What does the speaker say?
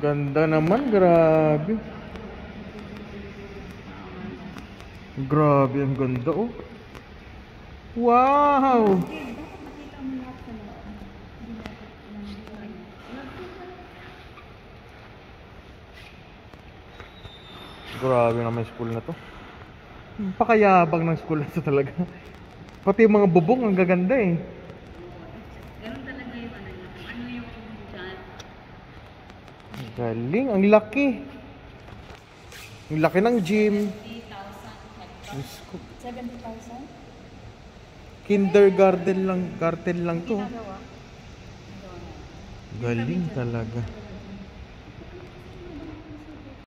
Ganda naman, grabe. Grabe, ang ganda oh. Wow! Grabe naman yung school na to. Pakayabang ng school na to talaga. Pati yung mga bubong ang gaganda eh. Galing, ang laki. Ang laki ng gym. 3,000 Diyos ko. 70,000? Kindergarten lang, garden lang to. Galing talaga.